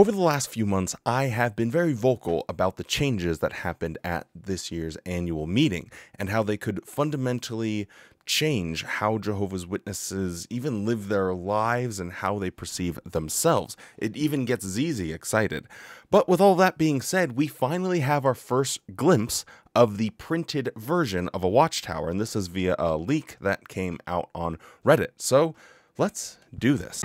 Over the last few months, I have been very vocal about the changes that happened at this year's annual meeting and how they could fundamentally change how Jehovah's Witnesses even live their lives and how they perceive themselves. It even gets ZZ excited. But with all that being said, we finally have our first glimpse of the printed version of a watchtower, and this is via a leak that came out on Reddit. So let's do this.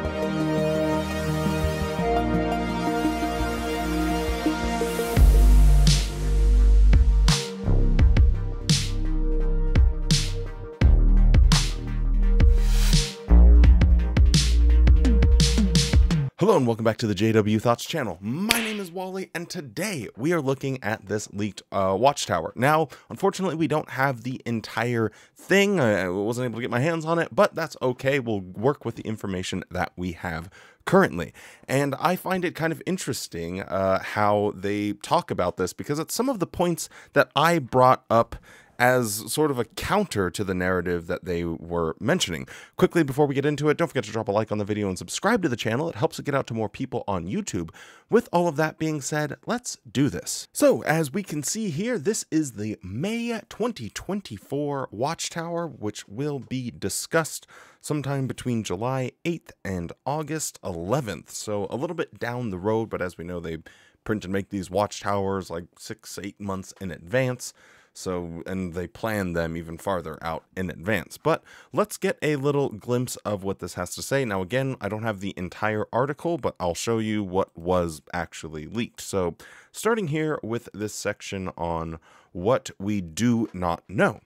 Hello and welcome back to the JW Thoughts channel. My name is Wally and today we are looking at this leaked uh, watchtower. Now, unfortunately, we don't have the entire thing. I wasn't able to get my hands on it, but that's okay. We'll work with the information that we have currently. And I find it kind of interesting uh, how they talk about this because it's some of the points that I brought up as sort of a counter to the narrative that they were mentioning. Quickly, before we get into it, don't forget to drop a like on the video and subscribe to the channel. It helps it get out to more people on YouTube. With all of that being said, let's do this. So, as we can see here, this is the May 2024 Watchtower, which will be discussed sometime between July 8th and August 11th. So, a little bit down the road, but as we know, they print and make these watchtowers like six, eight months in advance. So, and they plan them even farther out in advance. But let's get a little glimpse of what this has to say. Now, again, I don't have the entire article, but I'll show you what was actually leaked. So, starting here with this section on what we do not know.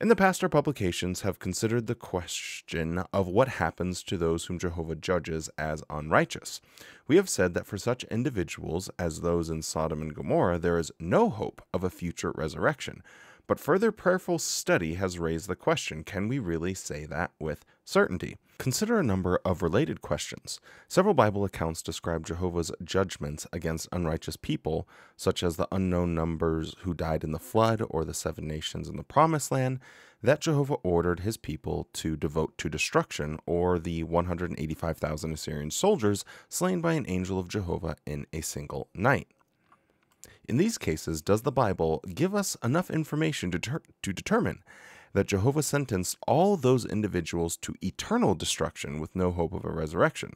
In the past, our publications have considered the question of what happens to those whom Jehovah judges as unrighteous. We have said that for such individuals as those in Sodom and Gomorrah, there is no hope of a future resurrection. But further prayerful study has raised the question can we really say that with certainty? Consider a number of related questions. Several Bible accounts describe Jehovah's judgments against unrighteous people, such as the unknown numbers who died in the flood or the seven nations in the promised land, that Jehovah ordered his people to devote to destruction, or the 185,000 Assyrian soldiers slain by an angel of Jehovah in a single night. In these cases, does the Bible give us enough information to, ter- to determine that Jehovah sentenced all those individuals to eternal destruction with no hope of a resurrection?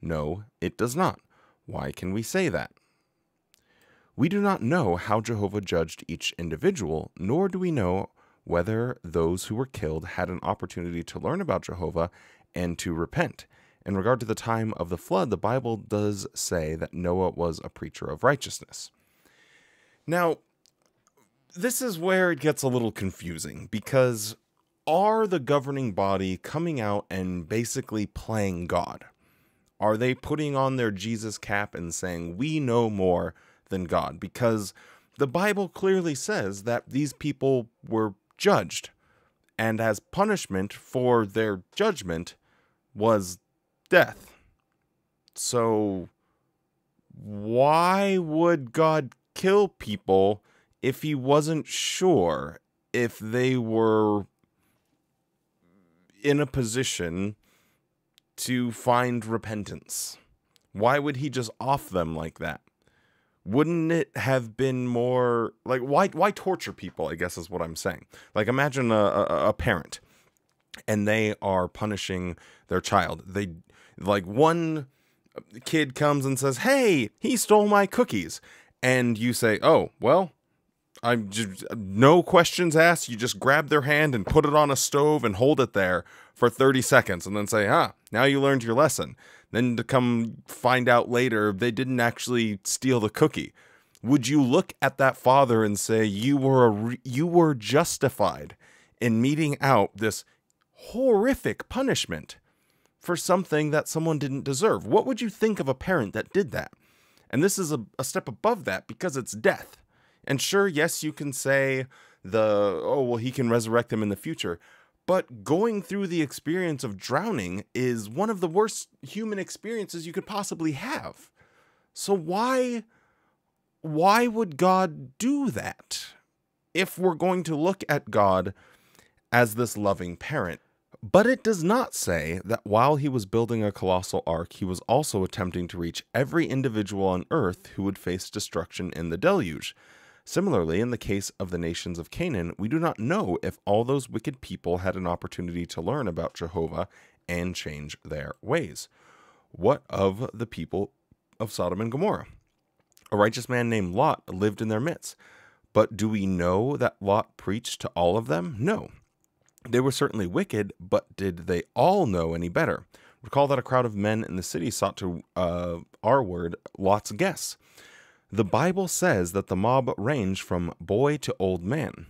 No, it does not. Why can we say that? We do not know how Jehovah judged each individual, nor do we know whether those who were killed had an opportunity to learn about Jehovah and to repent. In regard to the time of the flood, the Bible does say that Noah was a preacher of righteousness. Now, this is where it gets a little confusing because are the governing body coming out and basically playing God? Are they putting on their Jesus cap and saying, we know more than God? Because the Bible clearly says that these people were judged, and as punishment for their judgment was death. So, why would God kill people if he wasn't sure if they were in a position to find repentance. Why would he just off them like that? Wouldn't it have been more like why why torture people, I guess is what I'm saying. Like imagine a, a, a parent and they are punishing their child. They like one kid comes and says, "Hey, he stole my cookies." And you say, "Oh, well, I'm just no questions asked. You just grab their hand and put it on a stove and hold it there for 30 seconds and then say, "Ah, now you learned your lesson." Then to come find out later they didn't actually steal the cookie. Would you look at that father and say you were re- you were justified in meting out this horrific punishment for something that someone didn't deserve? What would you think of a parent that did that? And this is a, a step above that because it's death. And sure, yes, you can say the, oh, well, he can resurrect them in the future. But going through the experience of drowning is one of the worst human experiences you could possibly have. So why why would God do that? If we're going to look at God as this loving parent. But it does not say that while he was building a colossal ark, he was also attempting to reach every individual on earth who would face destruction in the deluge. Similarly, in the case of the nations of Canaan, we do not know if all those wicked people had an opportunity to learn about Jehovah and change their ways. What of the people of Sodom and Gomorrah? A righteous man named Lot lived in their midst. But do we know that Lot preached to all of them? No. They were certainly wicked, but did they all know any better? Recall that a crowd of men in the city sought to, uh, our word, Lot's guess. The Bible says that the mob ranged from boy to old man.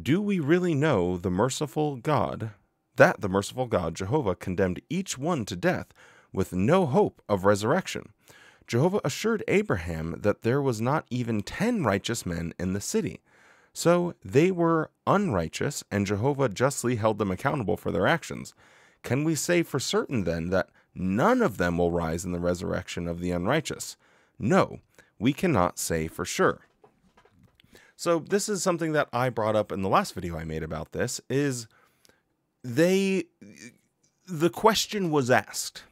Do we really know the merciful God, that the merciful God, Jehovah, condemned each one to death with no hope of resurrection? Jehovah assured Abraham that there was not even ten righteous men in the city. So they were unrighteous, and Jehovah justly held them accountable for their actions. Can we say for certain then that none of them will rise in the resurrection of the unrighteous? No, we cannot say for sure. So this is something that I brought up in the last video I made about this is they the question was asked.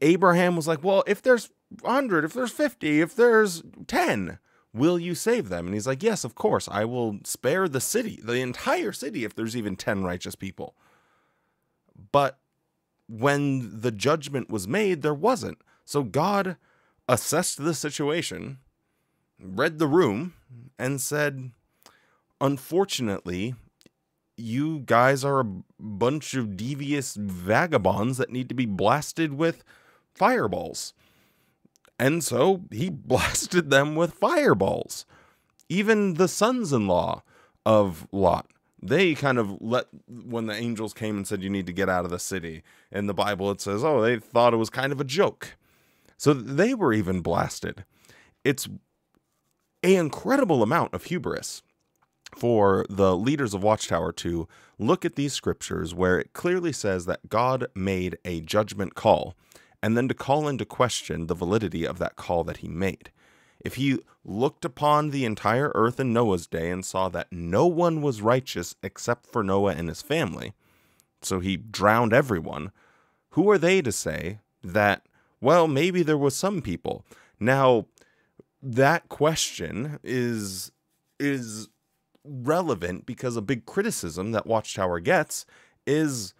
Abraham was like, "Well, if there's 100, if there's 50, if there's 10, will you save them?" And he's like, "Yes, of course. I will spare the city, the entire city if there's even 10 righteous people." But when the judgment was made, there wasn't. So God assessed the situation, read the room, and said, Unfortunately, you guys are a bunch of devious vagabonds that need to be blasted with fireballs. And so he blasted them with fireballs. Even the sons in law of Lot, they kind of let, when the angels came and said, You need to get out of the city. In the Bible, it says, Oh, they thought it was kind of a joke. So they were even blasted. It's a incredible amount of hubris for the leaders of Watchtower to look at these scriptures where it clearly says that God made a judgment call and then to call into question the validity of that call that he made. If he looked upon the entire earth in Noah's day and saw that no one was righteous except for Noah and his family, so he drowned everyone, who are they to say that well, maybe there was some people. Now, that question is is relevant because a big criticism that Watchtower gets is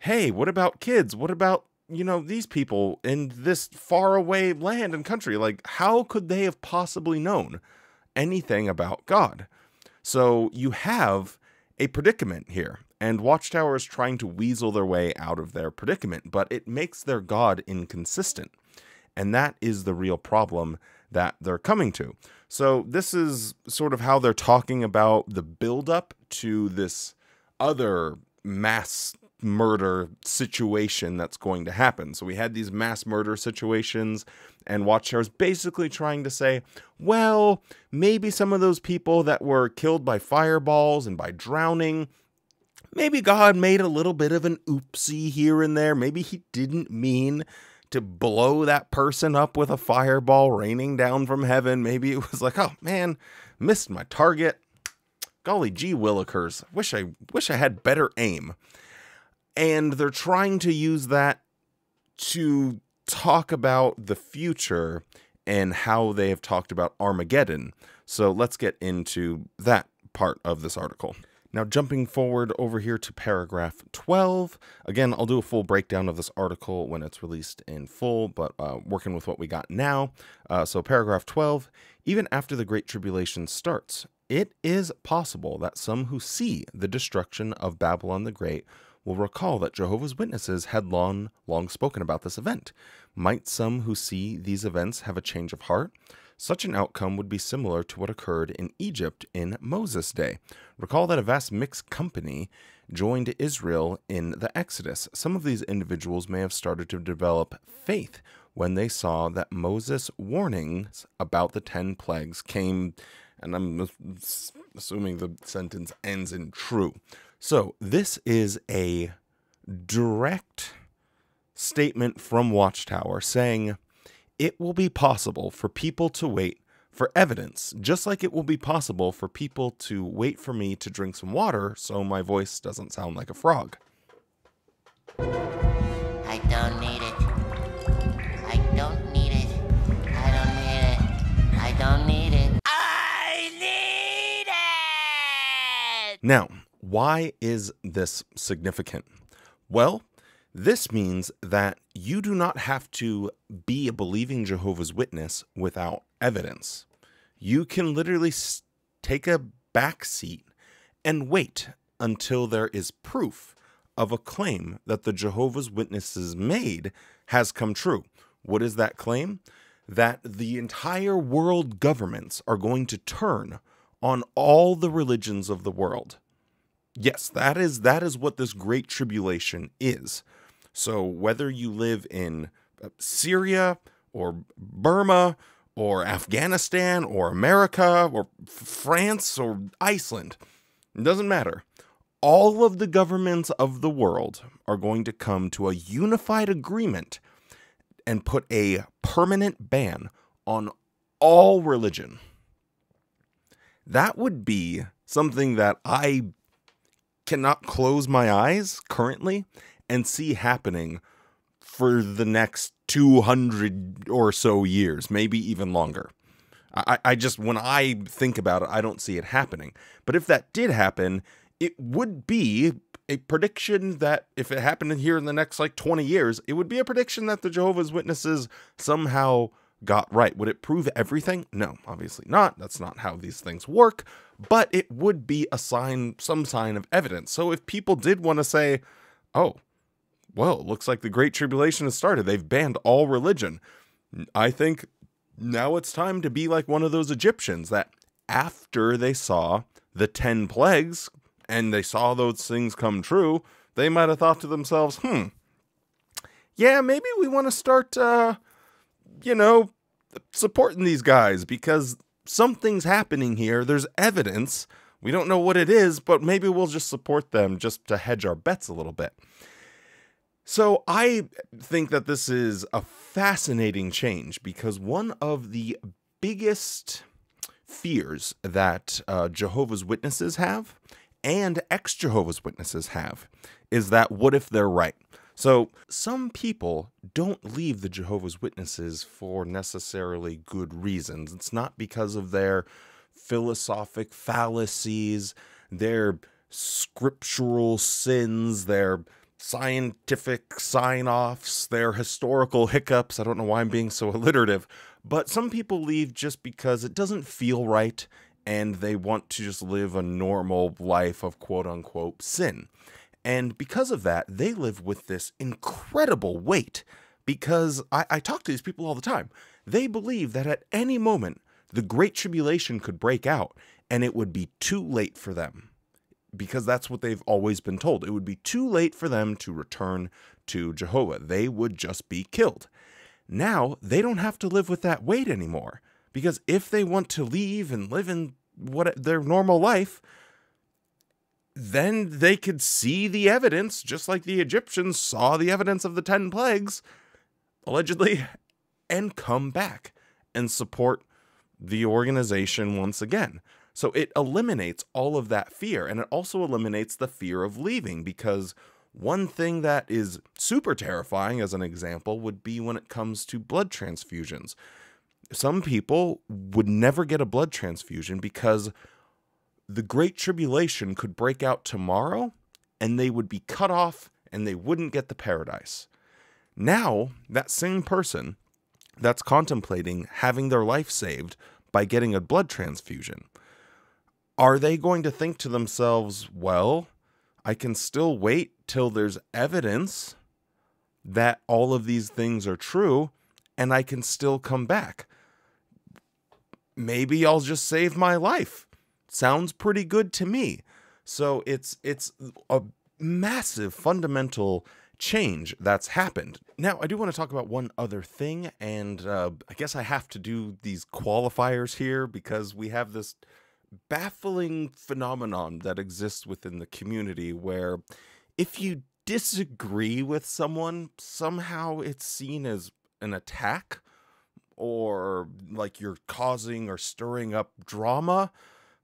hey, what about kids? What about, you know, these people in this faraway land and country? Like, how could they have possibly known anything about God? So you have a predicament here. And Watchtower is trying to weasel their way out of their predicament, but it makes their God inconsistent. And that is the real problem that they're coming to. So, this is sort of how they're talking about the buildup to this other mass murder situation that's going to happen. So, we had these mass murder situations, and Watchtower is basically trying to say, well, maybe some of those people that were killed by fireballs and by drowning maybe God made a little bit of an oopsie here and there. Maybe he didn't mean to blow that person up with a fireball raining down from heaven. Maybe it was like, oh man, missed my target. Golly gee willikers. Wish I wish I had better aim. And they're trying to use that to talk about the future and how they have talked about Armageddon. So let's get into that part of this article. Now, jumping forward over here to paragraph 12. Again, I'll do a full breakdown of this article when it's released in full, but uh, working with what we got now. Uh, so, paragraph 12 even after the Great Tribulation starts, it is possible that some who see the destruction of Babylon the Great will recall that Jehovah's Witnesses had long, long spoken about this event. Might some who see these events have a change of heart? Such an outcome would be similar to what occurred in Egypt in Moses' day. Recall that a vast mixed company joined Israel in the Exodus. Some of these individuals may have started to develop faith when they saw that Moses' warnings about the 10 plagues came, and I'm assuming the sentence ends in true. So, this is a direct statement from Watchtower saying, it will be possible for people to wait for evidence, just like it will be possible for people to wait for me to drink some water so my voice doesn't sound like a frog. I don't need it. I don't need it. I don't need it. I don't need it. I need it! Now, why is this significant? Well, this means that you do not have to be a believing Jehovah's Witness without evidence. You can literally take a back seat and wait until there is proof of a claim that the Jehovah's Witnesses made has come true. What is that claim? That the entire world governments are going to turn on all the religions of the world. Yes, that is that is what this great tribulation is. So whether you live in uh, Syria or Burma or Afghanistan or America or France or Iceland, it doesn't matter. All of the governments of the world are going to come to a unified agreement and put a permanent ban on all religion. That would be something that I cannot close my eyes currently and see happening for the next 200 or so years, maybe even longer. I, I just, when I think about it, I don't see it happening. But if that did happen, it would be a prediction that if it happened here in the next like 20 years, it would be a prediction that the Jehovah's Witnesses somehow got right. Would it prove everything? No, obviously not. That's not how these things work. But it would be a sign, some sign of evidence. So if people did want to say, oh, well, looks like the Great Tribulation has started. They've banned all religion. I think now it's time to be like one of those Egyptians that after they saw the 10 plagues and they saw those things come true, they might have thought to themselves, hmm, yeah, maybe we want to start, uh, you know, supporting these guys because something's happening here. There's evidence. We don't know what it is, but maybe we'll just support them just to hedge our bets a little bit. So I think that this is a fascinating change because one of the biggest fears that uh, Jehovah's Witnesses have and ex Jehovah's Witnesses have is that what if they're right? So some people don't leave the Jehovah's Witnesses for necessarily good reasons. It's not because of their philosophic fallacies, their scriptural sins, their scientific sign offs, their historical hiccups. I don't know why I'm being so alliterative, but some people leave just because it doesn't feel right and they want to just live a normal life of quote unquote sin. And because of that, they live with this incredible weight because I, I talk to these people all the time. They believe that at any moment, the Great Tribulation could break out and it would be too late for them because that's what they've always been told. It would be too late for them to return to Jehovah. They would just be killed. Now, they don't have to live with that weight anymore because if they want to leave and live in what their normal life, then they could see the evidence just like the Egyptians saw the evidence of the 10 plagues allegedly and come back and support the organization once again. So it eliminates all of that fear and it also eliminates the fear of leaving because one thing that is super terrifying, as an example, would be when it comes to blood transfusions. Some people would never get a blood transfusion because the Great Tribulation could break out tomorrow and they would be cut off and they wouldn't get the paradise. Now, that same person that's contemplating having their life saved by getting a blood transfusion are they going to think to themselves, well, I can still wait till there's evidence that all of these things are true and I can still come back? Maybe I'll just save my life. Sounds pretty good to me. So it's it's a massive fundamental change that's happened. Now, I do want to talk about one other thing, and uh, I guess I have to do these qualifiers here because we have this baffling phenomenon that exists within the community where if you disagree with someone, somehow it's seen as an attack or like you're causing or stirring up drama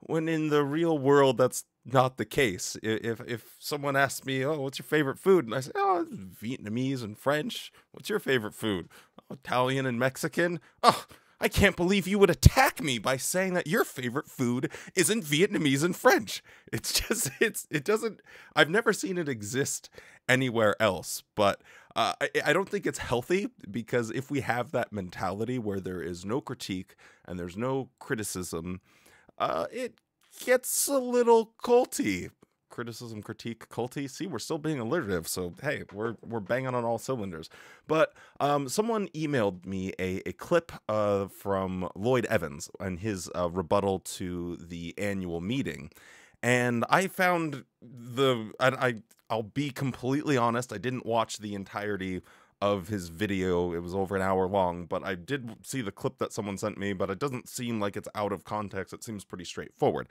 when in the real world that's not the case. If if someone asks me, "Oh, what's your favorite food?" and I say, "Oh, Vietnamese and French." What's your favorite food? "Oh, Italian and Mexican. Oh, I can't believe you would attack me by saying that your favorite food isn't Vietnamese and French. It's just it's it doesn't. I've never seen it exist anywhere else, but. Uh, I, I don't think it's healthy because if we have that mentality where there is no critique and there's no criticism, uh, it gets a little culty. Criticism, critique, culty. See, we're still being alliterative, so hey, we're we're banging on all cylinders. But um, someone emailed me a, a clip uh, from Lloyd Evans and his uh, rebuttal to the annual meeting, and I found the I, I I'll be completely honest, I didn't watch the entirety of his video. It was over an hour long, but I did see the clip that someone sent me, but it doesn't seem like it's out of context. It seems pretty straightforward.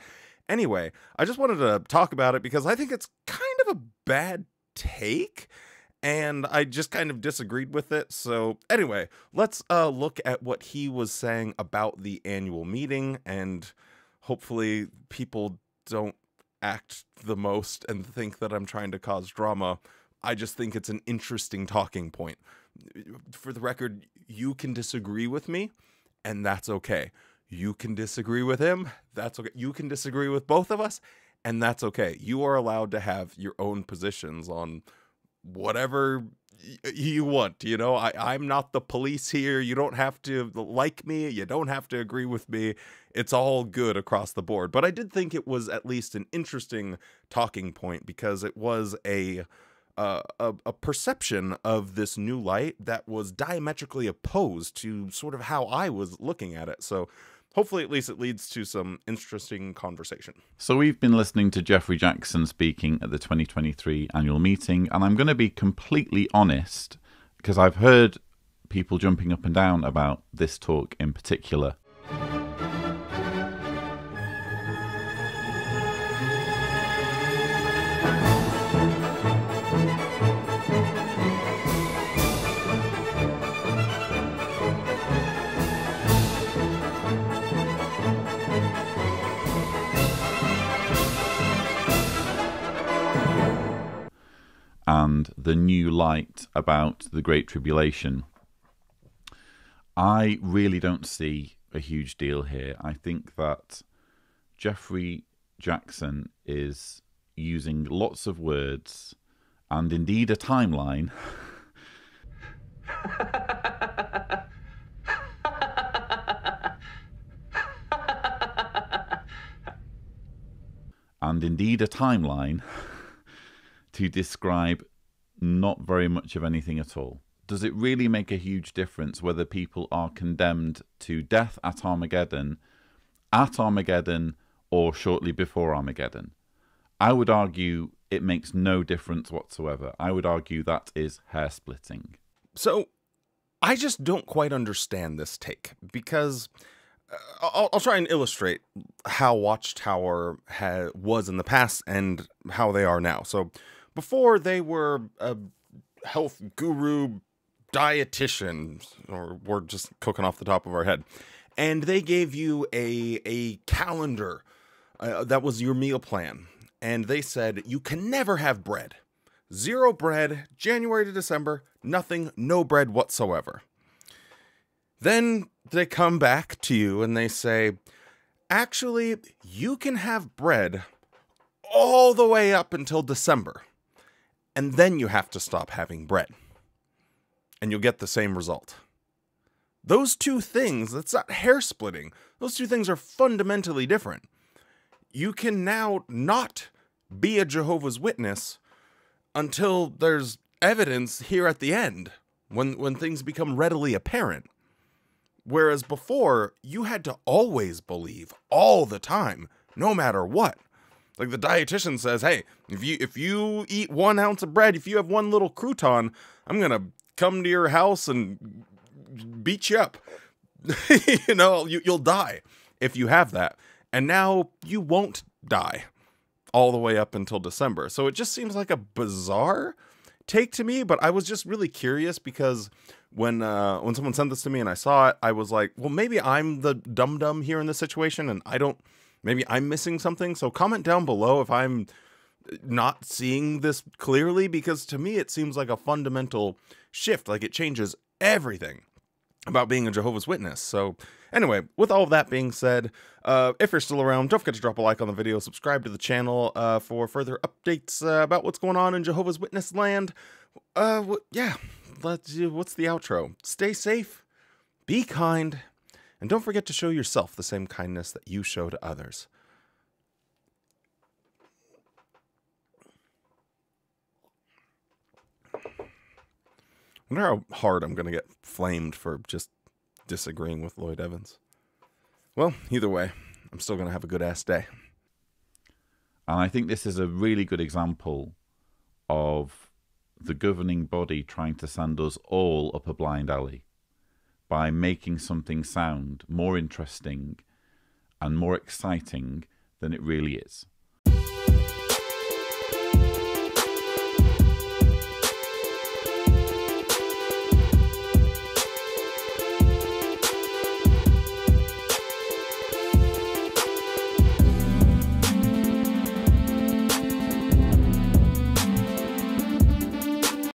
Anyway, I just wanted to talk about it because I think it's kind of a bad take and I just kind of disagreed with it. So, anyway, let's uh, look at what he was saying about the annual meeting, and hopefully, people don't act the most and think that I'm trying to cause drama. I just think it's an interesting talking point. For the record, you can disagree with me, and that's okay. You can disagree with him, that's okay. You can disagree with both of us, and that's okay. You are allowed to have your own positions on whatever you want you know I, i'm not the police here you don't have to like me you don't have to agree with me it's all good across the board but i did think it was at least an interesting talking point because it was a uh, a, a perception of this new light that was diametrically opposed to sort of how I was looking at it. So hopefully, at least, it leads to some interesting conversation. So we've been listening to Geoffrey Jackson speaking at the 2023 annual meeting, and I'm going to be completely honest because I've heard people jumping up and down about this talk in particular. And the new light about the Great Tribulation. I really don't see a huge deal here. I think that Geoffrey Jackson is using lots of words and indeed a timeline. and indeed a timeline to describe not very much of anything at all. Does it really make a huge difference whether people are condemned to death at Armageddon, at Armageddon, or shortly before Armageddon? I would argue it makes no difference whatsoever. I would argue that is hair splitting. So I just don't quite understand this take because uh, I'll, I'll try and illustrate how Watchtower ha- was in the past and how they are now. So before they were a health guru dietitian, or we're just cooking off the top of our head, and they gave you a a calendar uh, that was your meal plan, and they said you can never have bread, zero bread, January to December, nothing, no bread whatsoever. Then they come back to you and they say, actually, you can have bread all the way up until December and then you have to stop having bread. And you'll get the same result. Those two things, that's not hair splitting. Those two things are fundamentally different. You can now not be a Jehovah's Witness until there's evidence here at the end, when, when things become readily apparent. Whereas before, you had to always believe all the time, no matter what. Like the dietitian says, hey, if you if you eat one ounce of bread, if you have one little crouton, I'm gonna come to your house and beat you up. you know, you, you'll die if you have that. And now you won't die all the way up until December. So it just seems like a bizarre take to me, but I was just really curious because when uh, when someone sent this to me and I saw it, I was like, well, maybe I'm the dum dum here in this situation, and I don't maybe I'm missing something. So comment down below if I'm not seeing this clearly because to me it seems like a fundamental shift like it changes everything about being a Jehovah's Witness. So, anyway, with all of that being said, uh, if you're still around, don't forget to drop a like on the video, subscribe to the channel uh, for further updates uh, about what's going on in Jehovah's Witness land. Uh, yeah, let's. What's the outro? Stay safe, be kind, and don't forget to show yourself the same kindness that you show to others. I wonder how hard I'm going to get flamed for just disagreeing with Lloyd Evans. Well, either way, I'm still going to have a good ass day. And I think this is a really good example of the governing body trying to send us all up a blind alley by making something sound more interesting and more exciting than it really is.